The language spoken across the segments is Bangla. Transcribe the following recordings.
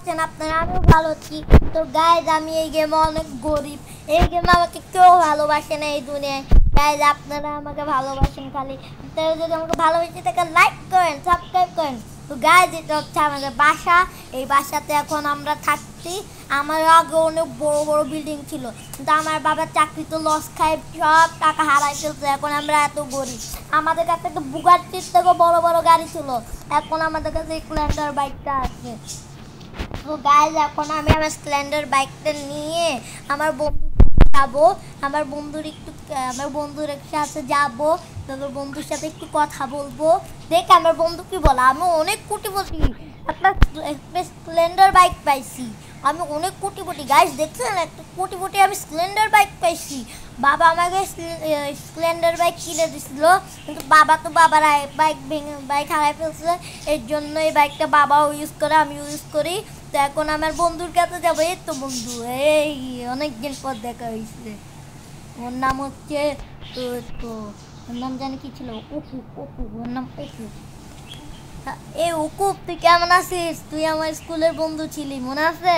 আছেন আপনারা আমিও ভালো আছি তো গাইজ আমি এই গেমে অনেক গরিব। এই গেমে আমাকে কেউ ভালোবাসে না এই দুনিয়ায়। গাইজ আপনারা আমাকে ভালোবাসেন খালি। আপনারা যদি আমাকে ভালোবেসে থাকে লাইক করেন সাবস্ক্রাইব করেন। তো গাইজ এটা হচ্ছে আমাদের বাসা। এই বাসাতে এখন আমরা থাকছি। আমার আগে অনেক বড় বড় বিল্ডিং ছিল। কিন্তু আমার বাবার চাকরি তো লস খাই সব টাকা হারাই ফেলছে। এখন আমরা এত গরিব। আমাদের কাছে তো বুগাটির থেকে বড় বড় গাড়ি ছিল। এখন আমাদের কাছে স্প্লেন্ডার বাইকটা আছে। তো গাইজ এখন আমি আমার স্প্লেন্ডার বাইকটা নিয়ে আমার বন্ধু যাব। আমার বন্ধুর একটু, আমার বন্ধুর সাথে যাব। তারপর বন্ধুর সাথে একটু কথা বলব। দেখ, আমার বন্ধু কি বলে? আমি অনেক কোটিপতি একটা স্প্লেন্ডার বাইক পাইছি। আমি অনেক কোটিপতি গাইজ দেখছেন? একটা কোটিপতি আমি স্প্লেন্ডার বাইক পাইছি। বাবা আমাকে স্প্লেন্ডার বাইক কিনে দিছিল। কিন্তু বাবা তো বাবার বাইক ভেঙে বাইক হারাই ফেলছে এর জন্য এই বাইকটা বাবাও ইউজ করে আমি ইউজ করি। তো এখন আমার বন্ধুর কাছে যাব। এই তো বন্ধু এই অনেক দিন পর দেখা হয়েছে ওর নাম হচ্ছে তো তো ওর নাম জানি কি ছিল? অপু অপু ওর নাম অপু তা, এই তুই কেমন আছিস? তুই আমার স্কুলের বন্ধু ছিলি মনে আছে?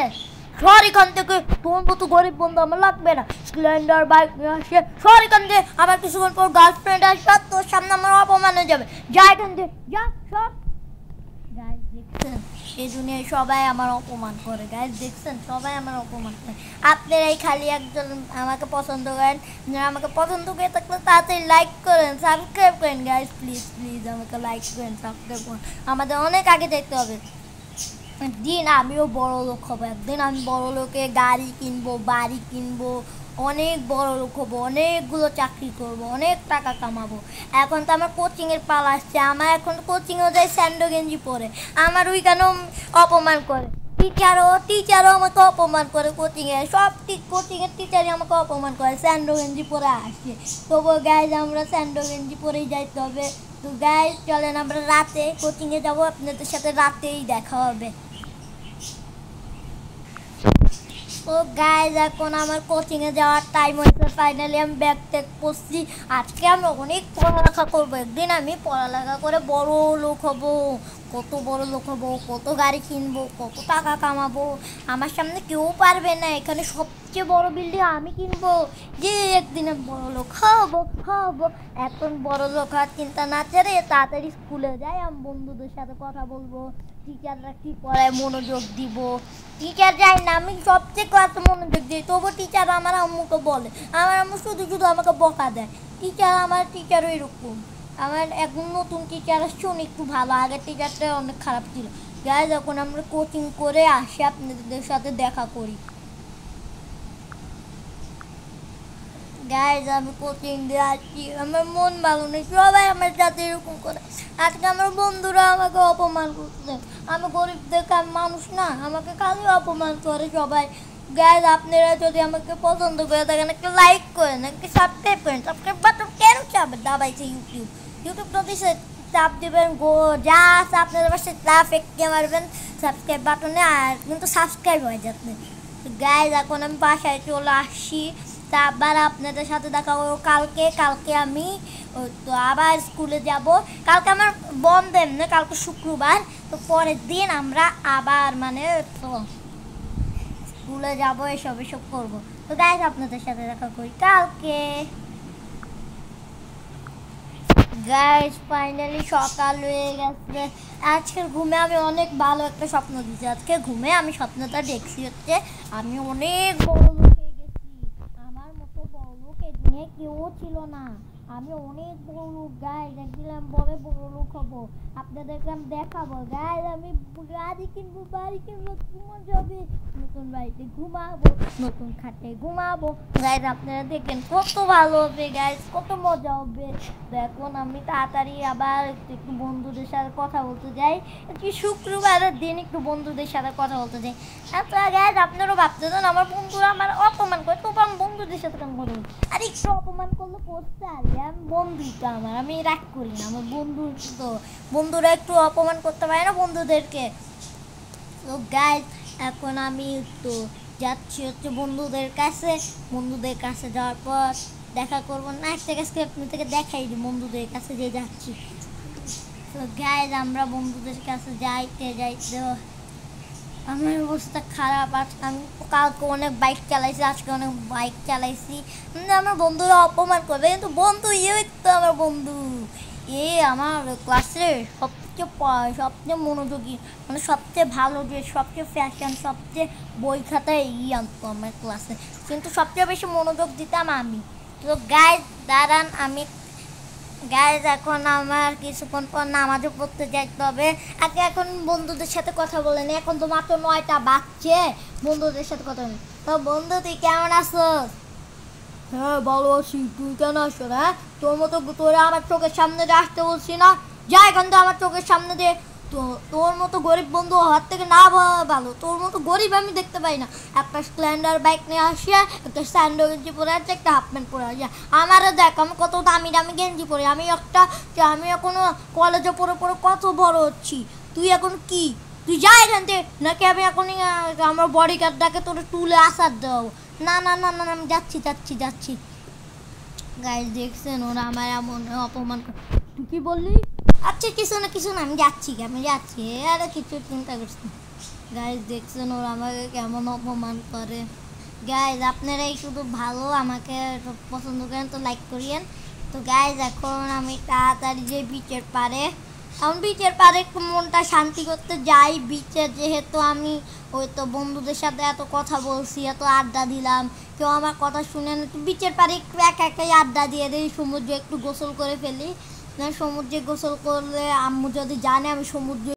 সর এখান থেকে তোর মতো গরিব বন্ধু আমার লাগবে না। স্প্লেন্ডার বাইক নিয়ে আসে। সর এখান থেকে আমার কিছুক্ষণ পর গার্লফ্রেন্ড আসবে তোর সামনে আমার অপমান হয়ে যাবে। যা এখান থেকে যা সর গাইজ দেখছেন? এই দুনিয়ায় সবাই আমার অপমান করে গাইজ দেখছেন? সবাই আমার অপমান করে। আপনারাই খালি একজন আমাকে পছন্দ করেন যারা আমাকে পছন্দ করে থাকলে তাড়াতাড়ি লাইক করেন সাবস্ক্রাইব করেন গাইজ প্লিজ প্লিজ আমাকে লাইক করেন সাবস্ক্রাইব করেন। আমাদের অনেক আগে দেখতে হবে। দিন আমিও বড় লোক হব, একদিন আমি বড় লোকে গাড়ি কিনবো, বাড়ি কিনবো অনেক বড় লোক হব, অনেকগুলো চাকরি করব, অনেক টাকা কামাবো। এখন তো আমার কোচিংয়ের পালা আসছে, আমার এখন কোচিংও যায় স্যান্ডো গেঞ্জি পরে। আমার ওইখানেও অপমান করে। টিচারও টিচারও আমাকে অপমান করে কোচিংয়ে সব কোচিংয়ের টিচারই আমাকে অপমান করে, স্যান্ডো গেঞ্জি পরে আসে। তবুও গাইজ আমরা স্যান্ডো গেঞ্জি পরেই যাইতে হবে। তো গাইজ চলেন আমরা রাতে কোচিংয়ে যাব, আপনাদের সাথে রাতেই দেখা হবে। ও গাইজ এখন আমার কোচিংয়ে যাওয়ার টাইম হয়েছে। ফাইনালি আমি ব্যাগ ট্যাগ করছি। আজকে আমি অনেক পড়ালেখা করব। একদিন আমি পড়ালেখা করে বড় লোক হব। কত বড় লোক হব, কত গাড়ি কিনবো, কত টাকা কামাবো। আমার সামনে কেউ পারবে না, এখানে সবচেয়ে বড় বিল্ডিং আমি কিনবো। যে একদিনে বড় লোক হব হব। এখন বড় লোক হওয়ার চিন্তা না ছেড়ে তাড়াতাড়ি স্কুলে যাই, আমি বন্ধুদের সাথে কথা বলব। টিচাররা কী পড়ায় মনোযোগ দিব? টিচার যাই না, আমি সবচেয়ে ক্লাসে মনোযোগ দিই। তবু টিচার আমার আম্মুকে বলে, আমার আম্মু শুধু শুধু আমাকে বকা দেয়। টিচার আমার টিচারও এরকম আমার এখন নতুন টিচার আসছে, উনি একটু ভালো। আগের টিচারটা অনেক খারাপ ছিল। যাই যখন আমরা কোচিং করে আসি, আপনাদের সাথে দেখা করি। গাইজ আমি কোচিং দিয়ে আসছি। আমার মন ভালো নেই, সবাই আমার সাথে এরকম করে। আজকে আমার বন্ধুরা আমাকে অপমান করছে। আমি গরিব দেখে মানুষ না, আমাকে খালি অপমান করে সবাই। গাইজ আপনারা যদি আমাকে পছন্দ করে থাকেন, একটা লাইক করেন, একটা সাবস্ক্রাইব করেন সাবস্ক্রাইব চাপেন দাবাইছে ইউটিউব ইউটিউব নোটিশে চাপ দেবেন গো আছে আপনাদের পাশে চাপ এঁকে মারবেন সাবস্ক্রাইব বাটনে আর কিন্তু সাবস্ক্রাইব হয়ে এখন আমি বাসায় চলে আসছি। আবার আপনাদের সাথে দেখা করব কালকে কালকে আমি তো আবার স্কুলে যাব। কালকে আমার বন্ধ এমনি, কালকে শুক্রবার। তো পরের দিন আমরা আবার মানে তো স্কুলে যাব, এসব এসব করব। তো গাইজ আপনাদের সাথে দেখা করি কালকে। গাইজ ফাইনালি সকাল হয়ে গেছে। আজকে ঘুমে আমি অনেক ভালো একটা স্বপ্ন দিচ্ছি আজকে ঘুমে আমি স্বপ্নটা দেখছি হচ্ছে, আমি অনেক বড় লোক হয়ে গেছি। আমার মতো বড় লোক এদিনে কেউ ছিল না। আমি অনেক বড় লোক গাইজ একদিন বড় বড় লোক হব। আপনাদেরকে আমি দেখাবো। গাইজ আমি গাড়ি কিনবো, বাড়ি কিনবো মজা হবে নতুন বাড়িতে ঘুমাবো, নতুন খাটে ঘুমাবো। গাইজ আপনারা দেখেন কত ভালো হবে গাইজ কত মজা হবে। তো এখন আমি তাড়াতাড়ি আবার একটু বন্ধুদের সাথে কথা বলতে যাই। কি শুক্রবারের দিন একটু বন্ধুদের সাথে কথা বলতে যাই। আপনারা গাইজ আপনারাও ভাবতে চান, আমার বন্ধুরা আমার অপমান করে তবু আমি বন্ধুদের সাথে কেন কথা বলি আর, একটু অপমান করলে করতে আর আমি বন্ধুটা আমার, আমি রাগ করি না, আমার বন্ধু তো, বন্ধুরা একটু অপমান করতে পারে না বন্ধুদেরকে? তো গাইজ এখন আমি তো যাচ্ছি হচ্ছে বন্ধুদের কাছে বন্ধুদের কাছে যাওয়ার পর দেখা করব। না, একটা কাছে আপনি থেকে দেখাই দিই বন্ধুদের কাছে যে যাচ্ছি। তো গাইজ আমরা বন্ধুদের কাছে যাইতে যাইতে আমার অবস্থা খারাপ। আজকে আমি কালকে অনেক বাইক চালাইছি, আজকে অনেক বাইক চালাইছি। আমার বন্ধুরা অপমান করবে, কিন্তু বন্ধু ইয়ে তো আমার বন্ধু। এ আমার ক্লাসের সবচেয়ে সবচেয়ে মনোযোগী মানে সবচেয়ে ভালো যে, সবচেয়ে ফ্যাশন সবচেয়ে বই খাতায় ই আনতো আমার ক্লাসে কিন্তু সবচেয়ে বেশি মনোযোগ দিতাম আমি। তো গায়ে দাঁড়ান, আমি গাইজ এখন আমার কিছুক্ষণ পর নামাজও পড়তে যাইতে হবে। আগে এখন বন্ধুদের সাথে কথা বলেন এখন তো মাত্র নয়টা বাজছে। বন্ধুদের সাথে কথা বলেন তো বন্ধু, তুই কেমন আছো হ্যাঁ ভালো আছি। তুই কেন আসো হ্যাঁ? তোর মতো তোরা আমার চোখের সামনে দিয়ে আসতে বলছি না। যা এখন তো আমার চোখের সামনে দিয়ে। তো তোর মতো গরিব বন্ধু হাত থেকে না ভালো। তোর মতো গরিব আমি দেখতে পাই না। একটা স্প্লেন্ডার বাইক নিয়ে আসিয়া, একটা স্যান্ডো গেঞ্জি পরে আছে একটা হাফ প্যান্ট পরে আছে আমারও দেখ, আমি কত দামি দামি গেঞ্জি পরে। আমি একটা আমি এখনও কলেজে পড়ে পড়ে কত বড় হচ্ছি। তুই এখন কি? তুই যা এখান থেকে। নাকি আমি এখন আমার বডি গার্ডটাকে তোর তুলে আসার দাও। না না না না আমি যাচ্ছি যাচ্ছি যাচ্ছি। গাইজ দেখছেন, ওরা আমার এমন অপমান। তুই কি বললি? আচ্ছা কিছু না কিছু না, আমি যাচ্ছি আমি যাচ্ছি। আরে কিছু চিন্তা করছি গাইজ দেখছেন ওরা আমাকে কেমন অপমান করে। গাইজ আপনারাই শুধু ভালো, আমাকে পছন্দ করেন, তো লাইক করিয়েন। তো গাইজ এখন আমি তাড়াতাড়ি যে বিচের পারে। এখন বিচের পারে একটু মনটা শান্তি করতে যাই। বিচে যেহেতু আমি ওই তো বন্ধুদের সাথে এত কথা বলছি, এত আড্ডা দিলাম, কেউ আমার কথা শুনে না বিচের পারে একটু একা একাই আড্ডা দিয়ে দিই, সমুদ্রে একটু গোসল করে ফেলি। না সমুদ্রে গোসল করলে আম্মু যদি জানে আমি সমুদ্রে